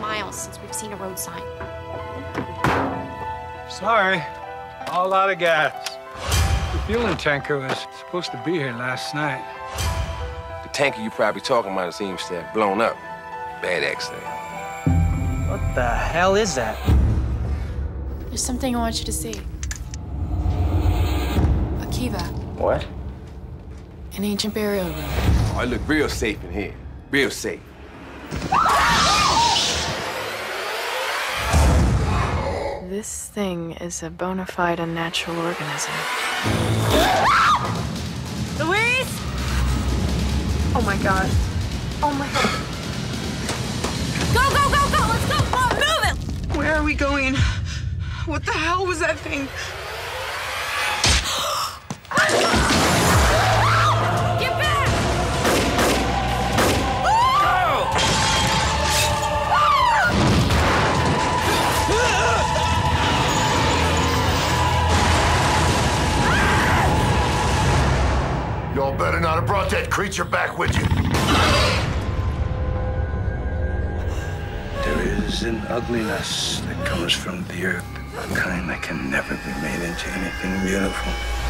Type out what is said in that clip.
miles since we've seen a road sign. Sorry, all out of gas. The fueling tanker was supposed to be here last night. The tanker you're probably talking about seems to have blown up. Bad accident. What the hell is that? There's something I want you to see. A kiva, What? an ancient burial room. Oh, I look real safe in here. Real safe. This thing is a bona fide unnatural organism. Louise! Oh my god. Oh my god. Go, go, go, go! Let's go! Move it! Where are we going? What the hell was that thing? Y'all better not have brought that creature back with you. There is an ugliness that comes from the earth, a kind that can never be made into anything beautiful.